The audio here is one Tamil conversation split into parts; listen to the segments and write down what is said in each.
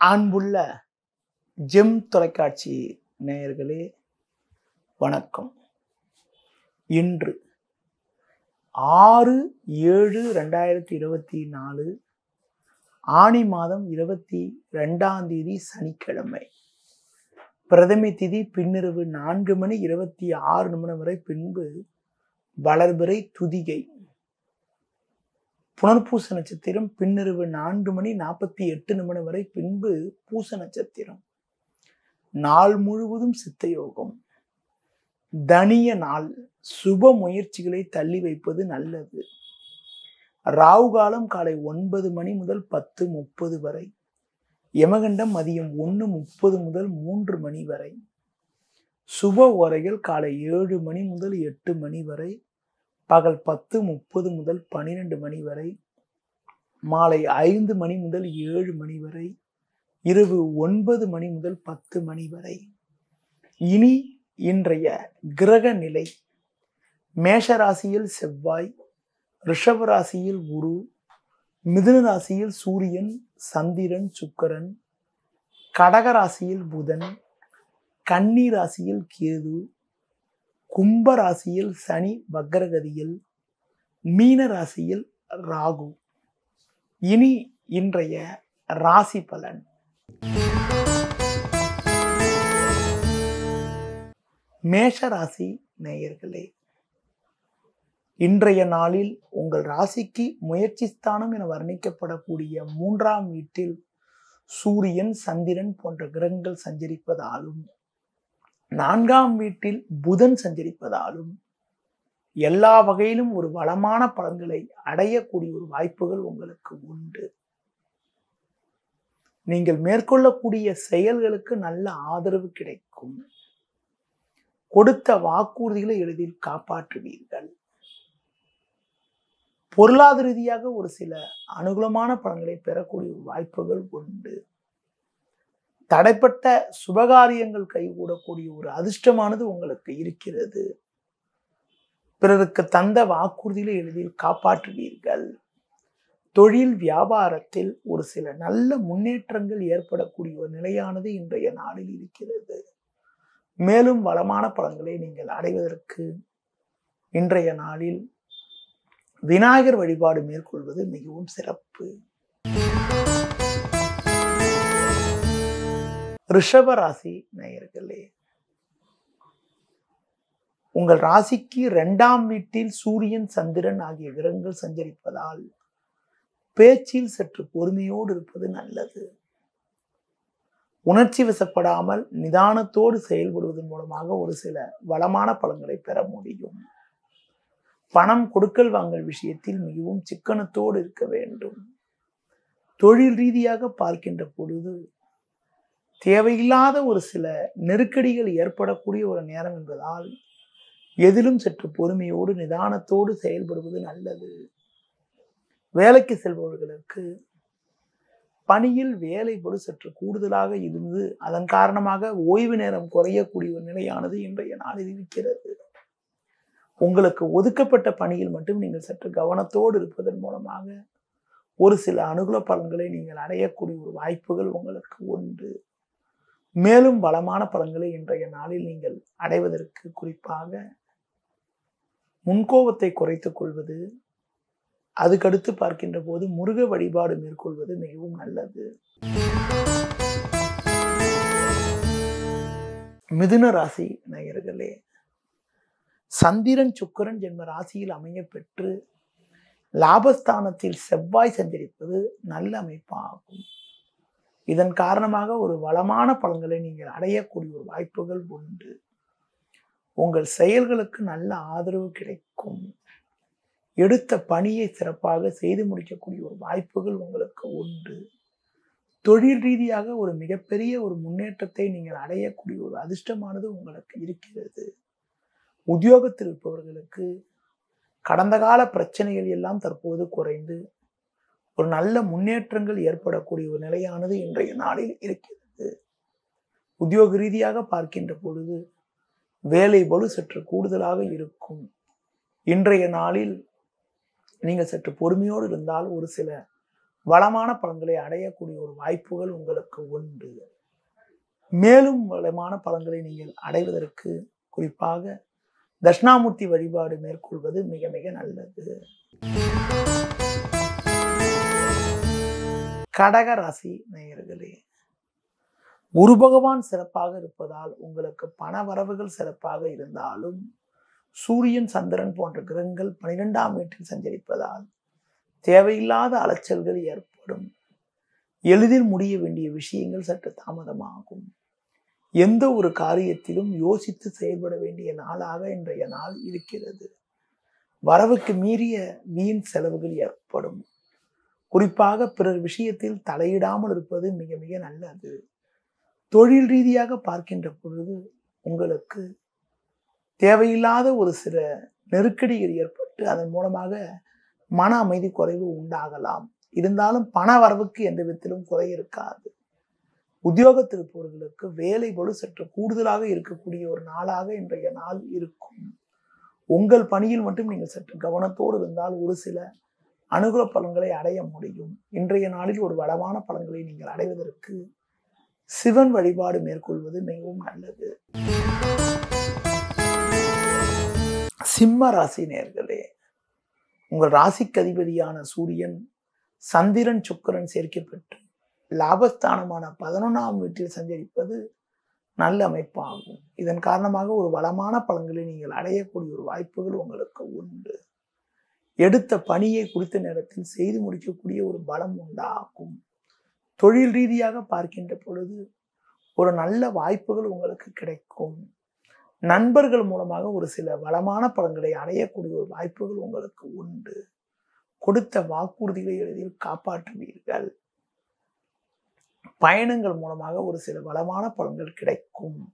அன்புள்ள ஜெம் தொலைக்காட்சி நேயர்களே வணக்கம். இன்று ஆறு ஏழு ரெண்டாயிரத்தி இருபத்தி நாலு ஆணி மாதம் இருபத்தி ரெண்டாம் தேதி சனிக்கிழமை. பிரதமை திதி பின்னிரவு நான்கு மணி இருபத்தி ஆறு நிமிடம் வரை பின்பு வளர்பிறை துதிகை புனர்பூச நட்சத்திரம் பின்னிரவு நான்கு மணி நாற்பத்தி எட்டு நிமிடம் வரை பின்பு பூச நட்சத்திரம். நாள் முழுவதும் சித்தயோகம். தனிய நாள். சுப முயற்சிகளை தள்ளி வைப்பது நல்லது. ராவு காலம் காலை ஒன்பது மணி முதல் பத்து முப்பது வரை. யமகண்டம் மதியம் ஒன்று முப்பது முதல் மூன்று மணி வரை. சுப உரைகள் காலை ஏழு மணி முதல் எட்டு மணி வரை. பகல் பத்து முப்பது முதல் பன்னிரெண்டு மணி வரை மாலை ஐந்து மணி முதல் ஏழு மணி வரை இரவு ஒன்பது மணி முதல் பத்து மணி வரை. இனி இன்றைய கிரக நிலை. மேஷராசியில் செவ்வாய் ரிஷப ராசியில் குரு மிதுன ராசியில் சூரியன் சந்திரன் சுக்கரன் கடக ராசியில் புதன் கன்னி ராசியில் கேது கும்ப ராசியில் சனி வக்ரகதியில் மீன ராசியில் ராகு. இனி இன்றைய ராசி பலன். மேஷ ராசி நேயர்களே இன்றைய நாளில் உங்கள் ராசிக்கு முயற்சி ஸ்தானம் என வர்ணிக்கப்படக்கூடிய மூன்றாம் வீட்டில் சூரியன் சந்திரன் போன்ற கிரகங்கள் சஞ்சரிப்பதாலும் நான்காம் வீட்டில் புதன் சஞ்சரிப்பதாலும் எல்லா வகையிலும் ஒரு வளமான பலன்களை அடையக்கூடிய ஒரு வாய்ப்புகள் உங்களுக்கு உண்டு. நீங்கள் மேற்கொள்ளக்கூடிய செயல்களுக்கு நல்ல ஆதரவு கிடைக்கும். கொடுத்த வாக்குறுதிகளை எளிதில் காப்பாற்றுவீர்கள். பொருளாதார ரீதியாக ஒரு சில அனுகூலமான பலன்களை பெறக்கூடிய வாய்ப்புகள் உண்டு. தடைப்பட்ட சுபகாரியங்கள் கைகூடக்கூடிய ஒரு அதிர்ஷ்டமானது உங்களுக்கு இருக்கிறது. பிறருக்கு தந்த வாக்குறுதியில எளிதில் காப்பாற்றுவீர்கள். தொழில் வியாபாரத்தில் ஒரு சில நல்ல முன்னேற்றங்கள் ஏற்படக்கூடிய ஒரு நிலையானது இன்றைய நாளில் இருக்கிறது. மேலும் வளமான பலன்களை நீங்கள் அடைவதற்கு இன்றைய நாளில் விநாயகர் வழிபாடு மேற்கொள்வது மிகவும் சிறப்பு. ரிஷப ராசி நேயர்களே உங்கள் ராசிக்கு ரெண்டாம் வீட்டில் சூரியன் சந்திரன் ஆகிய கிரகங்கள் சஞ்சரிப்பதால் பேச்சில் சற்று பொறுமையோடு இருப்பது நல்லது. உணர்ச்சி வசப்படாமல் நிதானத்தோடு செயல்படுவதன் மூலமாக ஒரு சில வளமான பலன்களை பெற முடியும். பணம் கொடுக்கல் வாங்கல் விஷயத்தில் மிகவும் சிக்கனத்தோடு இருக்க வேண்டும். தொழில் ரீதியாக பார்க்கின்ற பொழுது தேவையில்லாத ஒரு சில நெருக்கடிகள் ஏற்படக்கூடிய ஒரு நேரம் என்பதால் எதிலும் சற்று பொறுமையோடு நிதானத்தோடு செயல்படுவது நல்லது. வேலைக்கு செல்பவர்களுக்கு பணியில் வேலைப்படு சற்று கூடுதலாக இருந்து அதன் காரணமாக ஓய்வு நேரம் குறையக்கூடிய ஒரு நிலையானது இன்றைய நாளில் இருக்கிறது. உங்களுக்கு ஒதுக்கப்பட்ட பணியில் மட்டும் நீங்கள் சற்று கவனத்தோடு இருப்பதன் மூலமாக ஒரு சில அனுகூல பலன்களை நீங்கள் அடையக்கூடிய ஒரு வாய்ப்புகள் உங்களுக்கு உண்டு. மேலும் பலமான பலன்களை இன்றைய நாளில் நீங்கள் அடைவதற்கு குறிப்பாக முன்கோபத்தை குறைத்துக் கொள்வது அதுக்கடுத்து பார்க்கின்ற போது முருக வழிபாடு மேற்கொள்வது மிகவும் நல்லது. மிதுன ராசி நேயர்களே சந்திரன் சுக்கரன் ஜென்ம ராசியில் அமைய பெற்று லாபஸ்தானத்தில் செவ்வாய் சஞ்சரிப்பது நல்ல அமைப்பாகும். இதன் காரணமாக ஒரு வளமான பலன்களை நீங்கள் அடையக்கூடிய ஒரு வாய்ப்புகள் உண்டு. உங்கள் செயல்களுக்கு நல்ல ஆதரவு கிடைக்கும். எடுத்த பணியை சிறப்பாக செய்து முடிக்கக்கூடிய ஒரு வாய்ப்புகள் உங்களுக்கு உண்டு. தொழில் ரீதியாக ஒரு மிகப்பெரிய ஒரு முன்னேற்றத்தை நீங்கள் அடையக்கூடிய ஒரு அதிர்ஷ்டமானது உங்களுக்கு இருக்கிறது. உத்தியோகத்தில் இருப்பவர்களுக்கு கடந்த கால பிரச்சனைகள் எல்லாம் தற்போது குறைந்து ஒரு நல்ல முன்னேற்றங்கள் ஏற்படக்கூடிய ஒரு நிலையானது இன்றைய நாளில் இருக்கிறது. உத்தியோக ரீதியாக பார்க்கின்ற பொழுது வேலை பலு சற்று கூடுதலாக இருக்கும். இன்றைய நாளில் நீங்கள் சற்று பொறுமையோடு இருந்தால் ஒரு சில வளமான பலன்களை அடையக்கூடிய ஒரு வாய்ப்புகள் உங்களுக்கு உண்டு. மேலும் வளமான பலன்களை நீங்கள் அடைவதற்கு குறிப்பாக தட்சிணாமூர்த்தி வழிபாடு மேற்கொள்வது மிக மிக நல்லது. கடக ராசி நேயர்களே குரு பகவான் சிறப்பாக இருப்பதால் உங்களுக்கு பண வரவுகள் சிறப்பாக இருந்தாலும் சூரியன் சந்திரன் போன்ற கிரகங்கள் பனிரெண்டாம் வீட்டில் சஞ்சரிப்பதால் தேவையில்லாத அலைச்சல்கள் ஏற்படும். எளிதில் முடிய வேண்டிய விஷயங்கள் சற்று தாமதமாகும். எந்த ஒரு காரியத்திலும் யோசித்து செயல்பட வேண்டிய நாளாக இன்றைய நாள் இருக்கிறது. வரவுக்கு மீறிய வீண் செலவுகள் ஏற்படும். குறிப்பாக பிறர் விஷயத்தில் தலையிடாமல் இருப்பது மிக மிக நல்லது. தொழில் ரீதியாக பார்க்கின்ற பொழுது உங்களுக்கு தேவையில்லாத ஒரு சில நெருக்கடிகள் ஏற்பட்டு அதன் மூலமாக மன அமைதி குறைவு உண்டாகலாம். இருந்தாலும் பண வரவுக்கு எந்த விதத்திலும் குறை இருக்காது. உத்தியோகத்தில் இருப்பவர்களுக்கு வேலை பொழு சற்று கூடுதலாக இருக்கக்கூடிய ஒரு நாளாக இன்றைய நாள் இருக்கும். உங்கள் பணியில் மட்டும் நீங்கள் சற்று கவனத்தோடு இருந்தால் ஒரு சில அனுகூல பலன்களை அடைய முடியும். இன்றைய நாளில் ஒரு வளமான பலன்களை நீங்கள் அடைவதற்கு சிவன் வழிபாடு மேற்கொள்வது மிகவும் நல்லது. சிம்ம ராசி நேர்களே உங்கள் ராசிக்கு அதிபதியான சூரியன் சந்திரன் சுக்கரன் சேர்க்கப்பட்டு லாபஸ்தானமான பதினொன்றாம் வீட்டில் சஞ்சரிப்பது நல்ல அமைப்பாகும். இதன் காரணமாக ஒரு வளமான பலன்களை நீங்கள் அடையக்கூடிய ஒரு வாய்ப்புகள் உங்களுக்கு உண்டு. எடுத்த பணியை குறித்த நேரத்தில் செய்து முடிக்கக்கூடிய ஒரு பலம் உண்டாகும். தொழில் ரீதியாக பார்க்கின்ற பொழுது ஒரு நல்ல வாய்ப்புகள் உங்களுக்கு கிடைக்கும். நண்பர்கள் மூலமாக ஒரு சில வளமான பலன்களை அடையக்கூடிய ஒரு வாய்ப்புகள் உங்களுக்கு உண்டு. கொடுத்த வாக்குறுதிகளை எளிதில் காப்பாற்றுவீர்கள். பயணங்கள் மூலமாக ஒரு சில வளமான பலன்கள் கிடைக்கும்.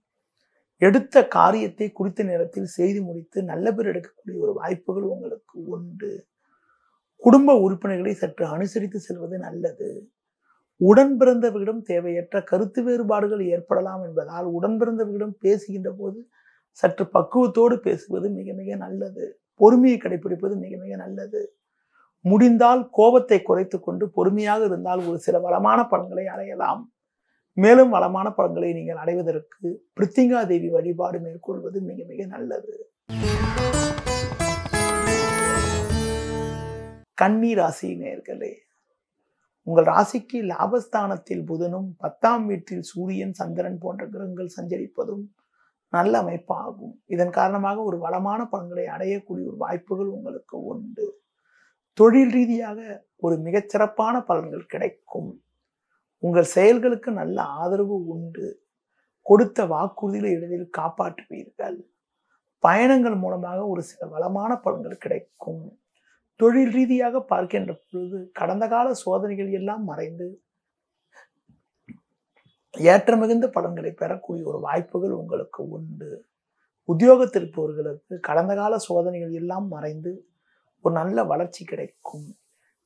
எடுத்த காரியத்தை குறித்த நேரத்தில் செய்து முடித்து நல்ல பேர் எடுக்கக்கூடிய ஒரு வாய்ப்புகள் உங்களுக்கு உண்டு. குடும்ப உறுப்பினர்களை சற்று அனுசரித்து செல்வது நல்லது. உடன் பிறந்தவர்களிடம் தேவையற்ற கருத்து வேறுபாடுகள் ஏற்படலாம் என்பதால் உடன் பிறந்தவர்களிடம் பேசுகின்ற போது சற்று பக்குவத்தோடு பேசுவது மிக மிக நல்லது. பொறுமையை கடைபிடிப்பது மிக மிக நல்லது. முடிந்தால் கோபத்தை குறைத்து கொண்டு பொறுமையாக இருந்தால் ஒரு சில வளமான பலன்களை அடையலாம். மேலும் வளமான பலன்களை நீங்கள் அடைவதற்கு பிரித்திங்கா தேவி வழிபாடு மேற்கொள்வது மிக மிக நல்லது. கன்னி ராசி நேர்களே உங்கள் ராசிக்கு லாபஸ்தானத்தில் புதனும் பத்தாம் வீட்டில் சூரியன் சந்திரன் போன்ற கிரகங்கள் சஞ்சரிப்பதும் நல்ல அமைப்பாகும். இதன் காரணமாக ஒரு வளமான பலன்களை அடையக்கூடிய ஒரு வாய்ப்புகள் உங்களுக்கு உண்டு. தொழில் ரீதியாக ஒரு மிகச்சிறப்பான பலன்கள் கிடைக்கும். உங்கள் செயல்களுக்கு நல்ல ஆதரவு உண்டு. கொடுத்த வாக்குறுதிகளை எளிதில் காப்பாற்றுவீர்கள். பயணங்கள் மூலமாக ஒரு சில வளமான பலன்கள் கிடைக்கும். தொழில் ரீதியாக பார்க்கின்ற பொழுது கடந்த கால சோதனைகள் எல்லாம் மறைந்து ஏற்ற மிகுந்த பலன்களை பெறக்கூடிய ஒரு வாய்ப்புகள் உங்களுக்கு உண்டு. உத்தியோகத்திற்பவர்களுக்கு கடந்த கால சோதனைகள் எல்லாம் மறைந்து ஒரு நல்ல வளர்ச்சி கிடைக்கும்.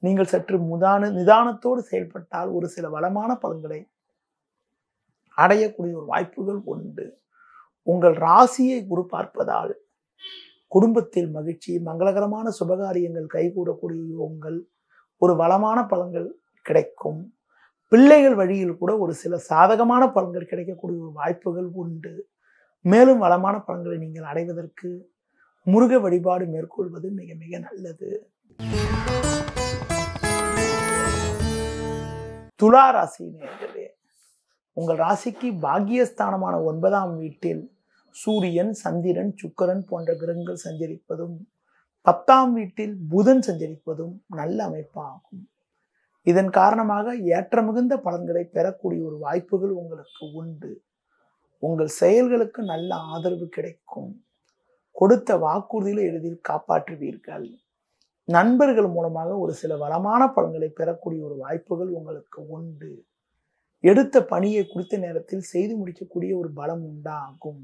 நீங்கள் சற்று முதான நிதானத்தோடு செயல்பட்டால் ஒரு சில வளமான பலன்களை அடையக்கூடிய ஒரு வாய்ப்புகள் உண்டு. உங்கள் ராசியை குரு பார்ப்பதால் குடும்பத்தில் மகிழ்ச்சி மங்களகரமான சுபகாரியங்கள் கைகூடக்கூடிய யோகங்கள் ஒரு வளமான பலன்கள் கிடைக்கும். பிள்ளைகள் வழியில் கூட ஒரு சில சாதகமான பலன்கள் கிடைக்கக்கூடிய ஒரு வாய்ப்புகள் உண்டு. மேலும் வளமான பலன்களை நீங்கள் அடைவதற்கு முருக வழிபாடு மேற்கொள்வது மிக மிக நல்லது. துலா ராசி நேர்களே உங்கள் ராசிக்கு பாக்கியஸ்தானமான ஒன்பதாம் வீட்டில் சூரியன் சந்திரன் சுக்கரன் போன்ற கிரகங்கள் சஞ்சரிப்பதும் பத்தாம் வீட்டில் புதன் சஞ்சரிப்பதும் நல்ல அமைப்பாகும். இதன் காரணமாக ஏற்ற மிகுந்த பலன்களை பெறக்கூடிய ஒரு வாய்ப்புகள் உங்களுக்கு உண்டு. உங்கள் செயல்களுக்கு நல்ல ஆதரவு கிடைக்கும். கொடுத்த வாக்குறுதியில் எளிதில் காப்பாற்றுவீர்கள். நண்பர்கள் மூலமாக ஒரு சில வளமான பலன்களை பெறக்கூடிய ஒரு வாய்ப்புகள் உங்களுக்கு உண்டு. எடுத்த பணியை குறித்த நேரத்தில் செய்து முடிக்கக்கூடிய ஒரு பலம் உண்டாகும்.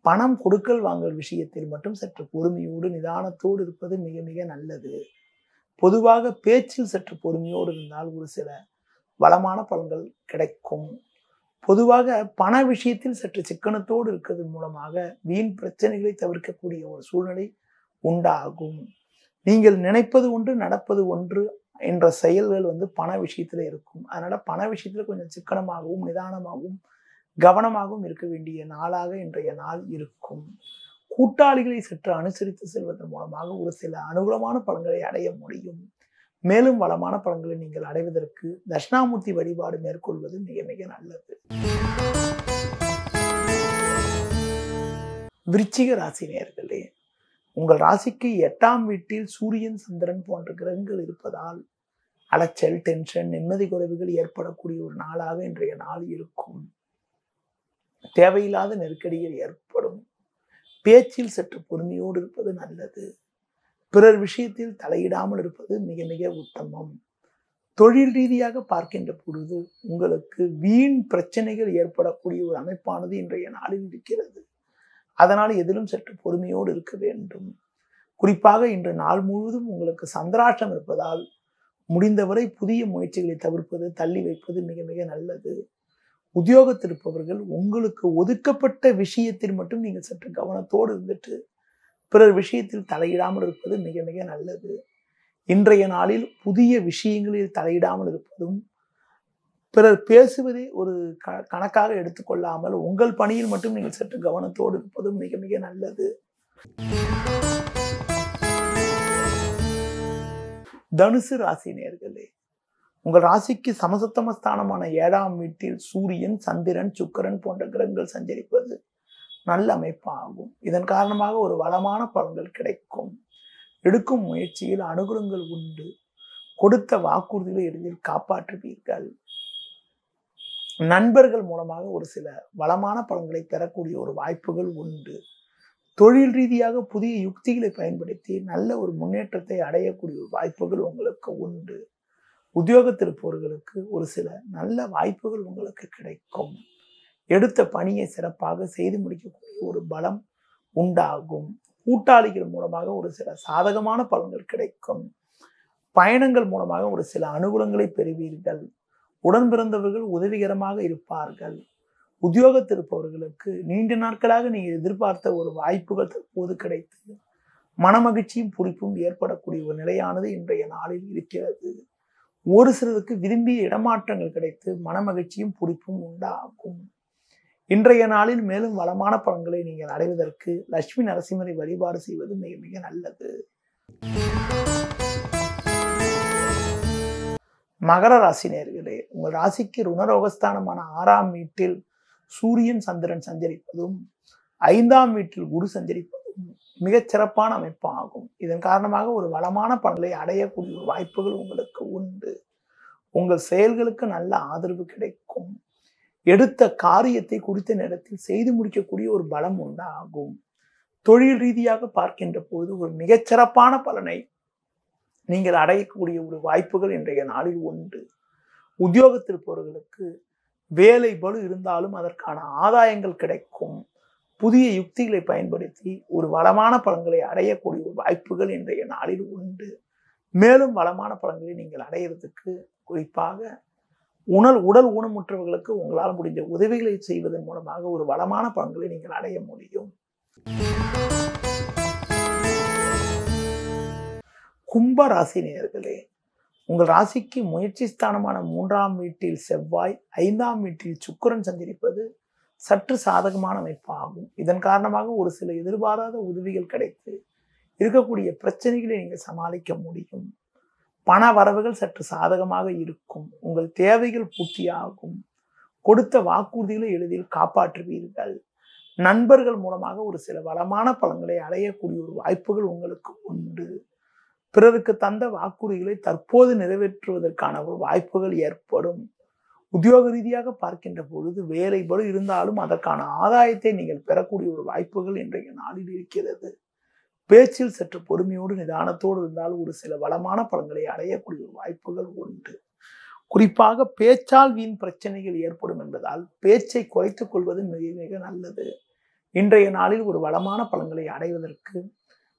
பணம் கொடுக்கல் வாங்கல் விஷயத்தில் மட்டும் சற்று பொறுமையோடு நிதானத்தோடு இருப்பது மிக மிக நல்லது. பொதுவாக பேச்சில் சற்று பொறுமையோடு இருந்தால் ஒரு சில வளமான பலன்கள் கிடைக்கும். பொதுவாக பண விஷயத்தில் சற்று சிக்கனத்தோடு இருக்கிறது மூலமாக வீண் பிரச்சனைகளை தவிர்க்கக்கூடிய ஒரு சூழ்நிலை உண்டாகும். நீங்கள் நினைப்பது ஒன்று நடப்பது ஒன்று என்ற செயல்கள் வந்து பண விஷயத்தில் இருக்கும். அதனால் பண விஷயத்தில் கொஞ்சம் சிக்கனமாகவும் நிதானமாகவும் கவனமாகவும் இருக்க வேண்டிய நாளாக இன்றைய நாள் இருக்கும். கூட்டாளிகளை சற்று அனுசரித்து செல்வதன் மூலமாக ஒரு சில அனுகூலமான பலன்களை அடைய முடியும். மேலும் வளமான பலன்களை நீங்கள் அடைவதற்கு தட்சிணாமூர்த்தி வழிபாடு மேற்கொள்வது மிக மிக நல்லது. விருச்சிக ராசி நேர்களே உங்கள் ராசிக்கு எட்டாம் வீட்டில் சூரியன் சந்திரன் போன்ற கிரகங்கள் இருப்பதால் அலைச்சல் டென்ஷன் நிம்மதி குறைவுகள் ஏற்படக்கூடிய ஒரு நாளாக இன்றைய நாள் இருக்கும். தேவையில்லாத நெருக்கடிகள் ஏற்படும். பேச்சில் சற்று பொறுமையோடு இருப்பது நல்லது. பிறர் விஷயத்தில் தலையிடாமல் இருப்பது மிக மிக உத்தமம். தொழில் ரீதியாக பார்க்கின்ற பொழுது உங்களுக்கு வீண் பிரச்சனைகள் ஏற்படக்கூடிய ஒரு அமைப்பானது இன்றைய நாளில் இருக்கிறது. அதனால் எதிலும் சற்று பொறுமையோடு இருக்க வேண்டும். குறிப்பாக இன்று நாள் முழுவதும் உங்களுக்கு சந்திராஷ்டம் இருப்பதால் முடிந்தவரை புதிய முயற்சிகளை தவிர்ப்பது தள்ளி வைப்பது மிக மிக நல்லது. உத்தியோகத்திருப்பவர்கள் உங்களுக்கு ஒதுக்கப்பட்ட விஷயத்தில் மட்டும் நீங்கள் சற்று கவனத்தோடு இருந்துட்டு பிறர் விஷயத்தில் தலையிடாமல் இருப்பது மிக மிக நல்லது. இன்றைய நாளில் புதிய விஷயங்களில் தலையிடாமல் இருப்பதும் பிறர் பேசுவதை ஒரு க கணக்காக எடுத்துக்கொள்ளாமல் உங்கள் பணியில் மட்டும் நீங்கள் சற்று கவனத்தோடு இருப்பதும் மிக மிக நல்லது. தனுசு ராசி நேர்களே உங்கள் ராசிக்கு சமசத்தம ஸ்தானமான ஏழாம் வீட்டில் சூரியன் சந்திரன் சுக்கரன் போன்ற கிரகங்கள் சஞ்சரிப்பது நல்ல அமைப்பாகும். இதன் காரணமாக ஒரு வளமான பலன்கள் கிடைக்கும். எடுக்கும் முயற்சியில் அனுகூலங்கள் உண்டு. கொடுத்த வாக்குறுதிகளை எளிதில் காப்பாற்றுவீர்கள். நண்பர்கள் மூலமாக ஒரு சில வளமான பலன்களை பெறக்கூடிய ஒரு வாய்ப்புகள் உண்டு. தொழில் ரீதியாக புதிய யுக்திகளை பயன்படுத்தி நல்ல ஒரு முன்னேற்றத்தை அடையக்கூடிய ஒரு வாய்ப்புகள் உங்களுக்கு உண்டு. உத்தியோகத்திருப்பவர்களுக்கு ஒரு சில நல்ல வாய்ப்புகள் உங்களுக்கு கிடைக்கும். எடுத்த பணியை சிறப்பாக செய்து முடிக்கக்கூடிய ஒரு பலம் உண்டாகும். கூட்டாளிகள் மூலமாக ஒரு சில சாதகமான பலன்கள் கிடைக்கும். பயணங்கள் மூலமாக ஒரு சில அனுகூலங்களை பெறுவீர்கள். உடன் பிறந்தவர்கள் உதவிகரமாக இருப்பார்கள். உத்தியோகத்திருப்பவர்களுக்கு நீண்ட நாட்களாக நீங்கள் எதிர்பார்த்த ஒரு வாய்ப்புகள் தற்போது கிடைத்து மனமகிழ்ச்சியும் பிடிப்பும் ஏற்படக்கூடிய ஒரு நிலையானது இன்றைய நாளில் இருக்கிறது. ஒரு சிலருக்கு விரும்பிய இடமாற்றங்கள் கிடைத்து மனமகிழ்ச்சியும் பிடிப்பும் உண்டாகும். இன்றைய நாளில் மேலும் வளமான பலன்களை நீங்கள் அடைவதற்கு லட்சுமி நரசிம்மரை வழிபாடு செய்வது மிக மிக நல்லது. மகர ராசி நேர்களே உங்கள் ராசிக்கு ருணரோகஸ்தானமான ஆறாம் வீட்டில் சூரியன் சந்திரன் சஞ்சரிப்பதும் ஐந்தாம் வீட்டில் குரு சஞ்சரிப்பதும் மிகச் சிறப்பான அமைப்பாகும். இதன் காரணமாக ஒரு வளமான பலன்களை அடையக்கூடிய ஒரு வாய்ப்புகள் உங்களுக்கு உண்டு. உங்கள் செயல்களுக்கு நல்ல ஆதரவு கிடைக்கும். எடுத்த காரியத்தை குறித்த நேரத்தில் செய்து முடிக்கக்கூடிய ஒரு பலம் உண்டாகும். தொழில் ரீதியாக பார்க்கின்ற போது ஒரு மிகச்சிறப்பான பலனை நீங்கள் அடையக்கூடிய ஒரு வாய்ப்புகள் இன்றைய நாளில் உண்டு. உத்தியோகத்திற்பவர்களுக்கு வேலை பலு இருந்தாலும் அதற்கான ஆதாயங்கள் கிடைக்கும். புதிய யுக்திகளை பயன்படுத்தி ஒரு வளமான பழங்களை அடையக்கூடிய ஒரு வாய்ப்புகள் இன்றைய நாளில் உண்டு. மேலும் வளமான பழங்களை நீங்கள் அடையிறதுக்கு குறிப்பாக உணல் உடல் ஊனமுற்றவர்களுக்கு உங்களால் முடிஞ்ச உதவிகளை செய்வதன் மூலமாக ஒரு வளமான பழங்களை நீங்கள் அடைய முடியும். கும்ப ராசினியர்களே உங்கள் ராசிக்கு முயற்சி ஸ்தானமான மூன்றாம் வீட்டில் செவ்வாய் ஐந்தாம் வீட்டில் சுக்கிரன் சஞ்சரிப்பது சற்று சாதகமான அமைப்பாகும். இதன் காரணமாக ஒரு சில எதிர்பாராத உதவிகள் கிடைத்து இருக்கக்கூடிய பிரச்சனைகளை நீங்கள் சமாளிக்க முடியும். பண வரவுகள் சற்று சாதகமாக இருக்கும். உங்கள் தேவைகள் பூர்த்தியாகும். கொடுத்த வாக்குறுதிகளை எளிதில் காப்பாற்றுவீர்கள். நண்பர்கள் மூலமாக ஒரு சில வளமான பலன்களை அடையக்கூடிய ஒரு வாய்ப்புகள் உங்களுக்கு உண்டு. பிறருக்கு தந்த வாக்குறுதிகளை தற்போது நிறைவேற்றுவதற்கான ஒரு வாய்ப்புகள் ஏற்படும். உத்தியோக ரீதியாக பார்க்கின்ற பொழுது வேலைபடு இருந்தாலும் அதற்கான ஆதாயத்தை நீங்கள் பெறக்கூடிய ஒரு வாய்ப்புகள் இன்றைய நாளில் இருக்கிறது. பேச்சில் சற்று பொறுமையோடு நிதானத்தோடு இருந்தால் ஒரு சில வளமான பலன்களை அடையக்கூடிய ஒரு வாய்ப்புகள் உண்டு. குறிப்பாக பேச்சால் வீண் பிரச்சனைகள் ஏற்படும் என்பதால் பேச்சை குறைத்துக் கொள்வது மிக மிக நல்லது. இன்றைய நாளில் ஒரு வளமான பலன்களை அடைவதற்கு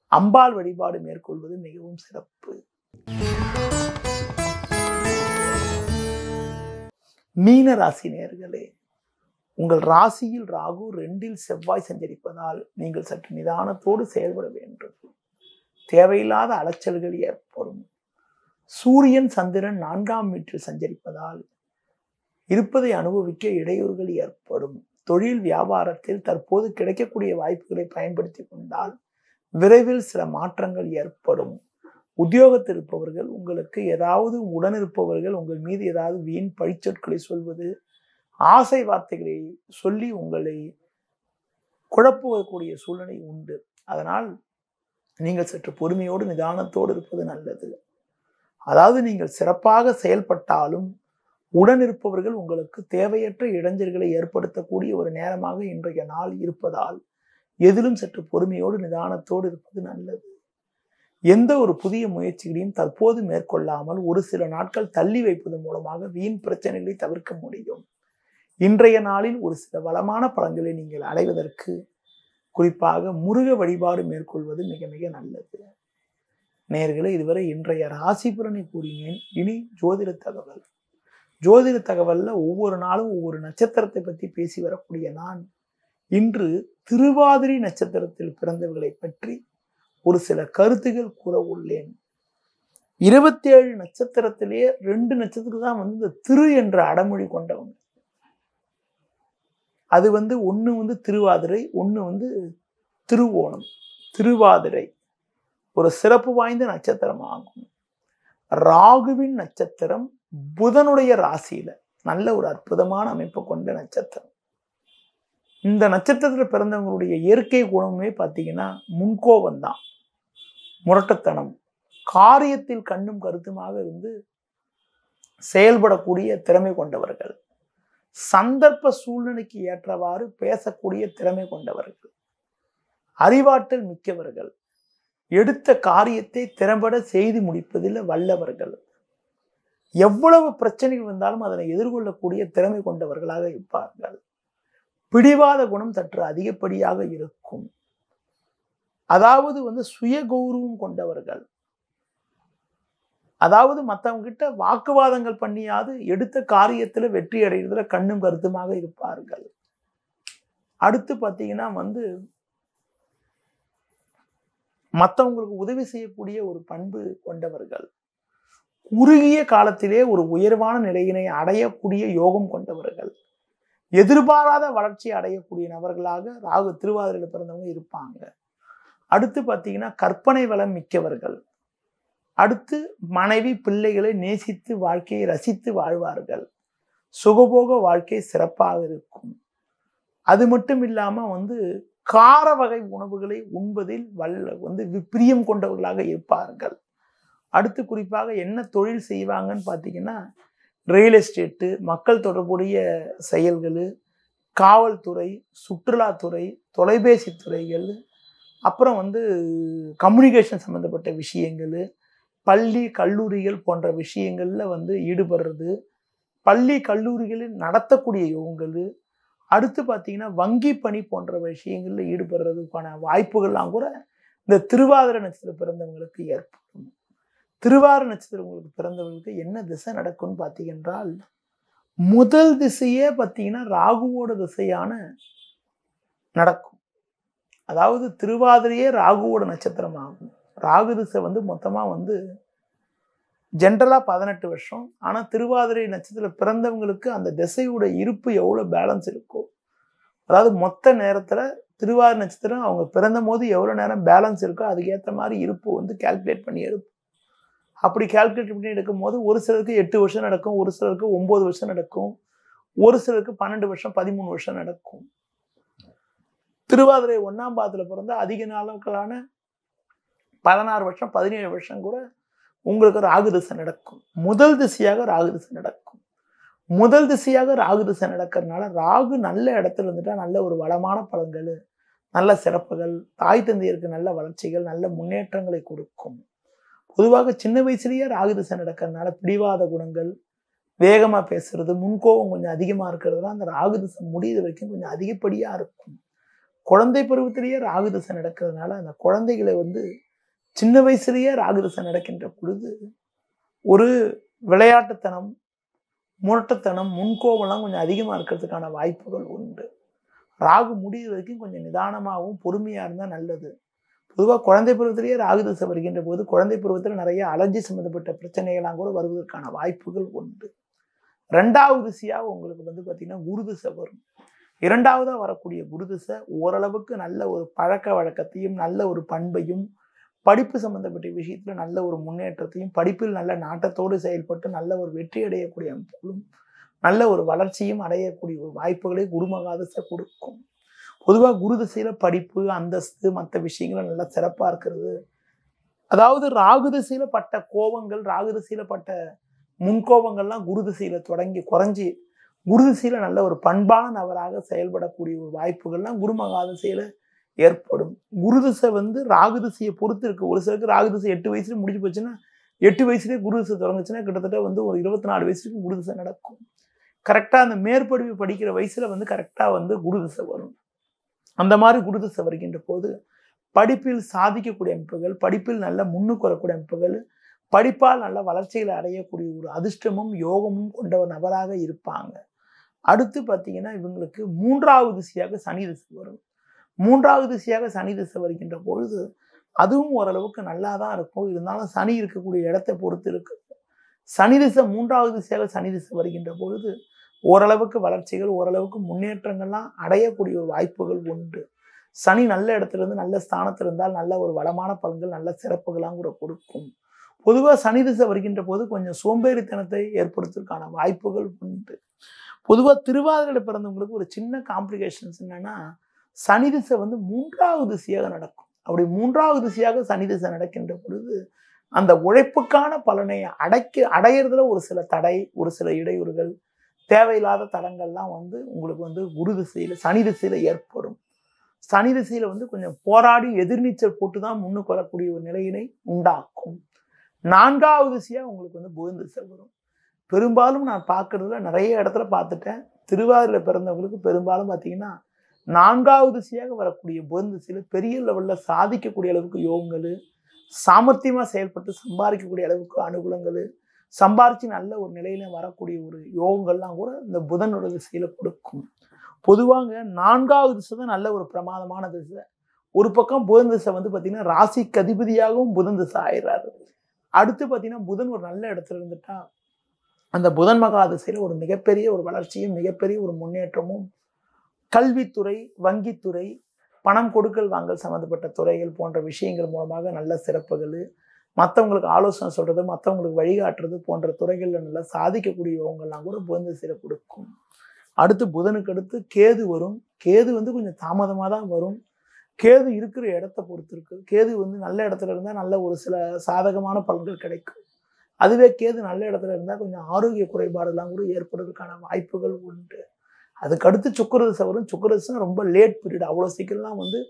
அம்பாள் வழிபாடு மேற்கொள்வது மிகவும் சிறப்பு. மீன ராசி நேர்களே உங்கள் ராசியில் ராகு ரெண்டில் செவ்வாய் சஞ்சரிப்பதால் நீங்கள் சற்று நிதானத்தோடு செயல்பட வேண்டும். தேவையில்லாத அலைச்சல்கள் ஏற்படும். சூரியன் சந்திரன் நான்காம் வீட்டில் சஞ்சரிப்பதால் இருப்பதை அனுபவிக்க இடையூறுகள் ஏற்படும். தொழில் வியாபாரத்தில் தற்போது கிடைக்கக்கூடிய வாய்ப்புகளை பயன்படுத்தி கொண்டால் விரைவில் சில மாற்றங்கள் ஏற்படும். உத்தியோகத்தில் இருப்பவர்கள் உங்களுக்கு ஏதாவது உடன் இருப்பவர்கள் உங்கள் மீது ஏதாவது வீண் பழிச்சொற்களை சொல்வது ஆசை வார்த்தைகளை சொல்லி உங்களை குழப்புவக்கூடிய சூழ்நிலை உண்டு. அதனால் நீங்கள் சற்று பொறுமையோடு நிதானத்தோடு இருப்பது நல்லது. அதாவது நீங்கள் சிறப்பாக செயல்பட்டாலும் உடன் இருப்பவர்கள் உங்களுக்கு தேவையற்ற இடைஞ்சல்களை ஏற்படுத்தக்கூடிய ஒரு நேரமாக இன்றைய நாள் இருப்பதால் எதிலும் சற்று பொறுமையோடு நிதானத்தோடு இருப்பது நல்லது. எந்த ஒரு புதிய முயற்சிகளையும் தற்போது மேற்கொள்ளாமல் ஒரு சில நாட்கள் தள்ளி வைப்பதன் மூலமாக வீண் பிரச்சனைகளை தவிர்க்க முடியும். இன்றைய நாளில் ஒரு சில வளமான பலன்களை நீங்கள் அடைவதற்கு குறிப்பாக முருக வழிபாடு மேற்கொள்வது மிக மிக நல்லது. நேர்களை இதுவரை இன்றைய ராசி கூறினேன். இனி ஜோதிட தகவல். ஜோதிட தகவலில் ஒவ்வொரு நாளும் ஒவ்வொரு நட்சத்திரத்தை பற்றி பேசி வரக்கூடிய நான் இன்று திருவாதிரை நட்சத்திரத்தில் பிறந்தவர்களை பற்றி ஒரு சில கருத்துகள் கூற உள்ளேன். இருபத்தி ஏழு நட்சத்திரத்திலேயே ரெண்டு நட்சத்திரம் தான் வந்து இந்த திரு என்ற அடமொழி கொண்டவங்க. அது வந்து ஒன்று வந்து திருவாதிரை ஒன்று வந்து திருவோணம். திருவாதிரை ஒரு சிறப்பு வாய்ந்த நட்சத்திரம் ஆகும். ராகுவின் நட்சத்திரம் புதனுடைய ராசியில நல்ல ஒரு அற்புதமான அமைப்பு கொண்ட நட்சத்திரம். இந்த நட்சத்திரத்தில் பிறந்தவங்களுடைய இயற்கை குணமே பார்த்தீங்கன்னா முன்கோபம் தான் முரட்டத்தனம். காரியத்தில் கண்ணும் கருத்துமாக இருந்து செயல்படக்கூடிய திறமை கொண்டவர்கள். சந்தர்ப்ப சூழ்நிலைக்கு ஏற்றவாறு பேசக்கூடிய திறமை கொண்டவர்கள். அறிவாற்றல் மிக்கவர்கள். எடுத்த காரியத்தை திறம்பட செய்து முடிப்பதில் வல்லவர்கள். எவ்வளவு பிரச்சனைகள் வந்தாலும் அதனை எதிர்கொள்ளக்கூடிய திறமை கொண்டவர்களாக இருப்பார்கள். பிடிவாத குணம் சற்று அதிகப்படியாக இருக்கும். அதாவது வந்து சுய கௌரவம் கொண்டவர்கள். அதாவது மற்றவங்க கிட்ட வாக்குவாதங்கள் பண்ணியாவது எடுத்த காரியத்தில் வெற்றி அடைகிறதுல கண்ணும் கருத்துமாக இருப்பார்கள். அடுத்து பார்த்தீங்கன்னா வந்து மற்றவங்களுக்கு உதவி செய்யக்கூடிய ஒரு பண்பு கொண்டவர்கள். குறுகிய காலத்திலே ஒரு உயர்வான நிலையினை அடையக்கூடிய யோகம் கொண்டவர்கள். எதிர்பாராத வளர்ச்சி அடையக்கூடிய நபர்களாக ராகு திருவாதிரையில் பிறந்தவங்க இருப்பாங்க. அடுத்து பார்த்தீங்கன்னா கற்பனை வளம் மிக்கவர்கள். அடுத்து மனைவி பிள்ளைகளை நேசித்து வாழ்க்கையை ரசித்து வாழ்வார்கள். சுகபோக வாழ்க்கை சிறப்பாக இருக்கும். அது மட்டும் இல்லாமல் வந்து கார வகை உணவுகளை உண்பதில் வல்ல வந்து பிரியம் கொண்டவர்களாக இருப்பார்கள். அடுத்து குறிப்பாக என்ன தொழில் செய்வாங்கன்னு பார்த்தீங்கன்னா ரியல் எஸ்டேட்டு மக்கள் தொடர்புடைய செயல்கள் காவல்துறை சுற்றுலாத்துறை தொலைபேசி துறைகள் அப்புறம் வந்து கம்யூனிகேஷன் சம்மந்தப்பட்ட விஷயங்கள் பள்ளி கல்லூரிகள் போன்ற விஷயங்களில் வந்து ஈடுபடுறது பள்ளி கல்லூரிகளில் நடத்தக்கூடிய இவங்கள் அடுத்து பார்த்திங்கன்னா வங்கி பணி போன்ற விஷயங்களில் ஈடுபடுறதுக்கான வாய்ப்புகள்லாம் கூட இந்த திருவாதிரை நட்சத்திரம் பிறந்தவங்களுக்கு ஏற்படும். திருவாதிரை நட்சத்திரங்களுக்கு பிறந்தவங்களுக்கு என்ன திசை நடக்கும்னு பார்த்தீங்கன்றால் முதல் திசையே பார்த்தீங்கன்னா ராகுவோட திசையான நடக்கும். அதாவது திருவாதிரையே ராகுவோட நட்சத்திரம் ஆகும் ராகு திசை வந்து மொத்தமாக வந்து ஜென்ரலாக பதினெட்டு வருஷம். ஆனால் திருவாதிரை நட்சத்திரத்தில் பிறந்தவங்களுக்கு அந்த திசையோட இருப்பு எவ்வளோ பேலன்ஸ் இருக்கோ அதாவது மொத்த நேரத்தில் திருவாதிரை நட்சத்திரம் அவங்க பிறந்த போது எவ்வளோ நேரம் பேலன்ஸ் இருக்கோ அதுக்கேற்ற மாதிரி இருப்பு வந்து கால்குலேட் பண்ணி எடுப்போம். அப்படி கால்குலேட் பண்ணி எடுக்கும் போது ஒரு சிலருக்கு எட்டு வருஷம் நடக்கும் ஒரு சிலருக்கு ஒம்பது வருஷம் நடக்கும் ஒரு சிலருக்கு பன்னெண்டு வருஷம் பதிமூணு வருஷம் நடக்கும். திருவாதிரை ஒன்றாம் பாதத்தில் பிறந்த அதிக நாட்களான பதினாறு வருஷம் பதினேழு வருஷம் கூட உங்களுக்கு ராகு திசை நடக்கும். முதல் திசையாக ராகு திசை நடக்கும். முதல் திசையாக ராகு திசை நடக்கிறதுனால ராகு நல்ல இடத்துல இருந்துட்டா நல்ல ஒரு வளமான பலன்கள் நல்ல சிறப்புகள் தாய் தந்தையருக்கு நல்ல வளர்ச்சிகள் நல்ல முன்னேற்றங்களை கொடுக்கும். பொதுவாக சின்ன வயசுலேயே ராகு திசை நடக்கிறதுனால பிடிவாத குணங்கள் வேகமாக பேசுறது முன்கோபம் கொஞ்சம் அதிகமாக இருக்கிறதுலாம் அந்த ராகு திசை முடியிற வரைக்கும் கொஞ்சம் அதிகப்படியாக இருக்கும். குழந்தை பருவத்திலேயே ராகு திசை நடக்கிறதுனால அந்த குழந்தைகளை வந்து சின்ன வயசுலேயே ராகுதசை நடக்கின்ற பொழுது ஒரு விளையாட்டுத்தனம் முரட்டத்தனம் முன்கோபம்லாம் கொஞ்சம் அதிகமாக இருக்கிறதுக்கான வாய்ப்புகள் உண்டு. ராகு முடிகிற வரைக்கும் கொஞ்சம் நிதானமாகவும் பொறுமையாக இருந்தால் நல்லது. பொதுவாக குழந்தை பருவத்திலேயே ராகு வருகின்ற போது குழந்தை பருவத்தில் நிறைய அலர்ஜி சம்மந்தப்பட்ட பிரச்சனைகள்லாம் கூட வருவதற்கான வாய்ப்புகள் உண்டு. ரெண்டாவது திசையாக உங்களுக்கு வந்து பார்த்திங்கன்னா குருதிசை வரும். இரண்டாவதாக வரக்கூடிய குருதிசை ஓரளவுக்கு நல்ல ஒரு பழக்க வழக்கத்தையும் நல்ல ஒரு பண்பையும் படிப்பு சம்பந்தப்பட்ட விஷயத்தில் நல்ல ஒரு முன்னேற்றத்தையும் படிப்பில் நல்ல நாட்டத்தோடு செயல்பட்டு நல்ல ஒரு வெற்றி அடையக்கூடிய அமைப்புகளும் நல்ல ஒரு வளர்ச்சியும் அடையக்கூடிய ஒரு வாய்ப்புகளை குருமகாதசை கொடுக்கும். பொதுவாக குரு திசையில் படிப்பு அந்தஸ்து மற்ற விஷயங்கள் நல்லா சிறப்பாக இருக்கிறது. அதாவது ராகு திசையில் பட்ட கோபங்கள் ராகு திசையில் பட்ட முன்கோபங்கள்லாம் குரு திசையில் தொடங்கி குறைஞ்சி குரு திசையில் நல்ல ஒரு பண்பான நபராக செயல்படக்கூடிய ஒரு வாய்ப்புகள்லாம் குரு மகாதிசையில ஏற்படும். குரு திசை வந்து ராகு திசையை பொறுத்து இருக்கு. ஒரு சிலருக்கு ராகு திசை எட்டு வயசுல முடிஞ்சு போச்சுன்னா எட்டு வயசுலேயே குரு திசை தொடங்குச்சுன்னா கிட்டத்தட்ட வந்து ஒரு இருபத்தி நாலு வயசுக்கு குரு திசை நடக்கும். கரெக்டாக அந்த மேற்படிவு படிக்கிற வயசில் வந்து கரெக்டாக வந்து குரு திசை வரும். அந்த மாதிரி குருதிசை வருகின்ற போது படிப்பில் சாதிக்கக்கூடிய அமைப்புகள் படிப்பில் நல்ல முன்னுக்கு வரக்கூடிய அமைப்புகள் படிப்பால் நல்ல வளர்ச்சிகளை அடையக்கூடிய ஒரு அதிர்ஷ்டமும் யோகமும் கொண்ட ஒரு நபராக இருப்பாங்க. அடுத்து பார்த்தீங்கன்னா இவங்களுக்கு மூன்றாவது திசையாக சனி திசை வரும். மூன்றாவது திசையாக சனி திசை வருகின்ற பொழுது அதுவும் ஓரளவுக்கு நல்லா தான் இருக்கும். இருந்தாலும் சனி இருக்கக்கூடிய இடத்தை பொறுத்து இருக்கு. சனி திசை மூன்றாவது திசையாக சனி திசை வருகின்ற பொழுது ஓரளவுக்கு வளர்ச்சிகள் ஓரளவுக்கு முன்னேற்றங்கள்லாம் அடையக்கூடிய ஒரு வாய்ப்புகள் உண்டு. சனி நல்ல இடத்துல இருந்து நல்ல ஸ்தானத்தில் இருந்தால் நல்ல ஒரு வளமான பலன்கள் நல்ல சிறப்புகளாம் கூட கொடுக்கும். பொதுவாக சனி திசை வருகின்ற போது கொஞ்சம் சோம்பேறித்தனத்தை ஏற்படுத்துவதற்கான வாய்ப்புகள் உண்டு. பொதுவாக திருவாதிரை பிறந்தவங்களுக்கு ஒரு சின்ன காம்ப்ளிகேஷன்ஸ் என்னென்னா சனி திசை வந்து மூன்றாவது திசையாக நடக்கும். அப்படி மூன்றாவது திசையாக சனி திசை நடக்கின்ற பொழுது அந்த உழைப்புக்கான பலனை அடைக்க அடையிறதுல ஒரு சில தடை ஒரு சில இடையூறுகள் தேவையில்லாத தடங்கள்லாம் வந்து உங்களுக்கு வந்து குரு திசையில் சனி திசையில் ஏற்படும். சனி திசையில் வந்து கொஞ்சம் போராடி எதிர்நீச்சல் போட்டு தான் முன்னுக்கு வரக்கூடிய ஒரு நிலையினை உண்டாக்கும். நான்காவது திசையாக உங்களுக்கு வந்து புதன் திசை வரும். பெரும்பாலும் நான் பார்க்குறதுல நிறைய இடத்துல பார்த்துட்டேன். திருவாரூரில் பிறந்தவங்களுக்கு பெரும்பாலும் பார்த்தீங்கன்னா நான்காவது திசையாக வரக்கூடிய புதன் திசையில் பெரிய லெவலில் சாதிக்கக்கூடிய அளவுக்கு யோகங்கள் சாமர்த்தியமாக செயல்பட்டு சம்பாதிக்கக்கூடிய அளவுக்கு அனுகூலங்கள் சம்பாரிச்சு நல்ல ஒரு நிலையில வரக்கூடிய ஒரு யோகங்கள்லாம் கூட இந்த புதனோட திசையில கொடுக்கும். பொதுவாங்க நான்காவது திசை தான் நல்ல ஒரு பிரமாதமான திசை. ஒரு பக்கம் புதன் திசை வந்து பார்த்தீங்கன்னா ராசிக்கு அதிபதியாகவும் புதன் திசை ஆயிடுறாரு அடுத்து பார்த்தீங்கன்னா புதன் ஒரு நல்ல இடத்துல இருந்துட்டா அந்த புதன் மகா திசையில ஒரு மிகப்பெரிய ஒரு வளர்ச்சியும் மிகப்பெரிய ஒரு முன்னேற்றமும் கல்வித்துறை வங்கித்துறை பணம் கொடுக்கல் வாங்கல் சம்மந்தப்பட்ட துறைகள் போன்ற விஷயங்கள் மூலமாக நல்ல சிறப்புகள் மற்றவங்களுக்கு ஆலோசனை சொல்கிறது மற்றவங்களுக்கு வழிகாட்டுறது போன்ற துறைகளில் நல்லா சாதிக்கக்கூடியவங்கள்லாம் கூட புதன் திசையில் கொடுக்கும். அடுத்து புதனுக்கு அடுத்து கேது வரும். கேது வந்து கொஞ்சம் தாமதமாக தான் வரும். கேது இருக்கிற இடத்த பொறுத்து இருக்கு. கேது வந்து நல்ல இடத்துல இருந்தால் நல்ல ஒரு சில சாதகமான பலன்கள் கிடைக்கும். அதுவே கேது நல்ல இடத்துல இருந்தால் கொஞ்சம் ஆரோக்கிய குறைபாடுலாம் கூட ஏற்படுறதுக்கான வாய்ப்புகள் உண்டு. அதுக்கடுத்து சுக்கரதசை வரும். சுக்கரதசை ரொம்ப லேட் பீரியட் அவ்வளோ சீக்கிரம்லாம் வந்து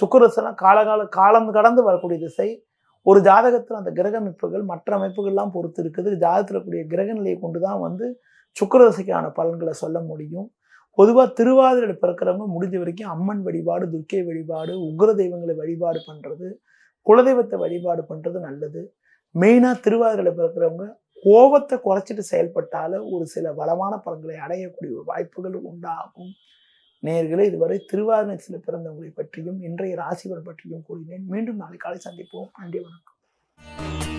சுக்கரதசைலாம் காலகால காலம் கடந்து வரக்கூடிய திசை. ஒரு ஜாதகத்தில் அந்த கிரக அமைப்புகள் மற்ற அமைப்புகள்லாம் பொறுத்து இருக்குது. ஜாதகத்தில் இருக்கக்கூடிய கிரக நிலையை கொண்டு தான் வந்து சுக்கரதசைக்கான பலன்களை சொல்ல முடியும். பொதுவாக திருவாதிரையில் பிறக்கிறவங்க முடிஞ்ச வரைக்கும் அம்மன் வழிபாடு துர்க்கை வழிபாடு உக்ர தெய்வங்களை வழிபாடு பண்ணுறது குலதெய்வத்தை வழிபாடு பண்ணுறது நல்லது. மெயினாக திருவாதிரையில் பிறக்கிறவங்க கோபத்தை குறைச்சிட்டு செயல்பட்டால ஒரு சில வளமான பலன்களை அடையக்கூடிய ஒரு வாய்ப்புகள் உண்டாகும். நேர்களே இதுவரை திருவாரணத்தில் பிறந்தவங்களை பற்றியும் இன்றைய ராசிகள் பற்றியும் கூறினேன். மீண்டும் நாளை காலை சந்திப்போம். நன்றி வணக்கம்.